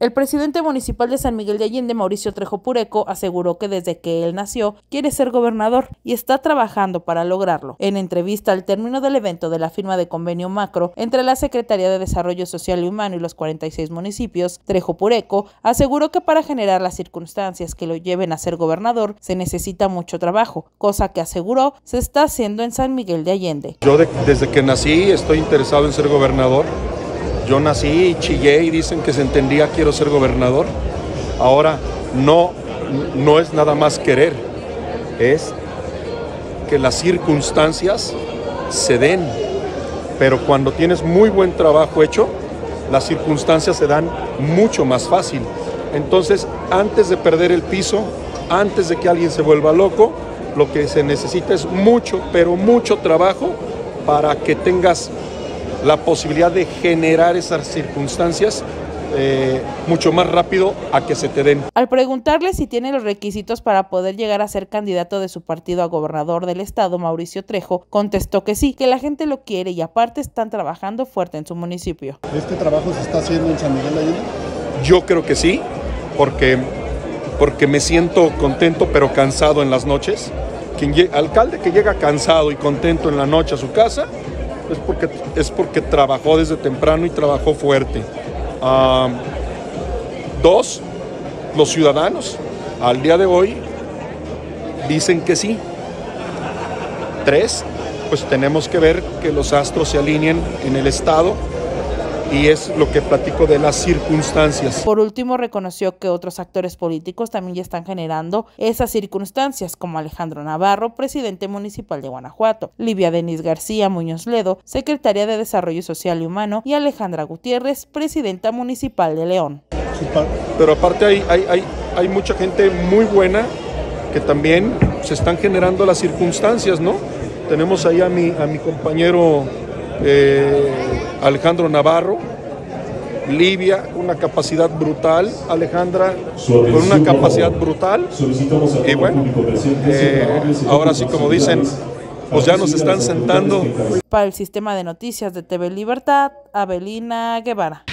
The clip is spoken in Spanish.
El presidente municipal de San Miguel de Allende, Mauricio Trejo Pureco, aseguró que desde que él nació quiere ser gobernador y está trabajando para lograrlo. En entrevista al término del evento de la firma de convenio macro entre la Secretaría de Desarrollo Social y Humano y los 46 municipios, Trejo Pureco aseguró que para generar las circunstancias que lo lleven a ser gobernador se necesita mucho trabajo, cosa que aseguró se está haciendo en San Miguel de Allende. Yo desde que nací estoy interesado en ser gobernador yo nací y chillé y dicen que se entendía quiero ser gobernador. Ahora no, no es nada más querer, es que las circunstancias se den. Pero cuando tienes muy buen trabajo hecho, las circunstancias se dan mucho más fácil. Entonces, antes de perder el piso, antes de que alguien se vuelva loco, lo que se necesita es mucho, pero mucho trabajo para que tengas la posibilidad de generar esas circunstancias eh, mucho más rápido a que se te den. Al preguntarle si tiene los requisitos para poder llegar a ser candidato de su partido a gobernador del estado, Mauricio Trejo, contestó que sí, que la gente lo quiere y aparte están trabajando fuerte en su municipio. ¿Este trabajo se está haciendo en San Miguel de Allende? Yo creo que sí, porque, porque me siento contento pero cansado en las noches. Quien, alcalde que llega cansado y contento en la noche a su casa, es porque, es porque trabajó desde temprano y trabajó fuerte. dos, los ciudadanos al día de hoy dicen que sí. Tres, pues tenemos que ver que los astros se alineen en el Estado y es lo que platico de las circunstancias. Por último, reconoció que otros actores políticos también ya están generando esas circunstancias, como Alejandro Navarro, presidente municipal de Guanajuato, Livia Denis García Muñoz Ledo, secretaria de Desarrollo Social y Humano, y Alejandra Gutiérrez, presidenta municipal de León. Pero aparte hay, hay, hay, mucha gente muy buena que también se están generando las circunstancias, ¿no? Tenemos ahí a mi, a mi compañero eh, Alejandro Navarro, Livia, una capacidad brutal, Alejandra con una capacidad brutal. Y bueno, eh, ahora sí como dicen, pues ya nos están sentando. Para el sistema de noticias de TV Libertad, Abelina Guevara.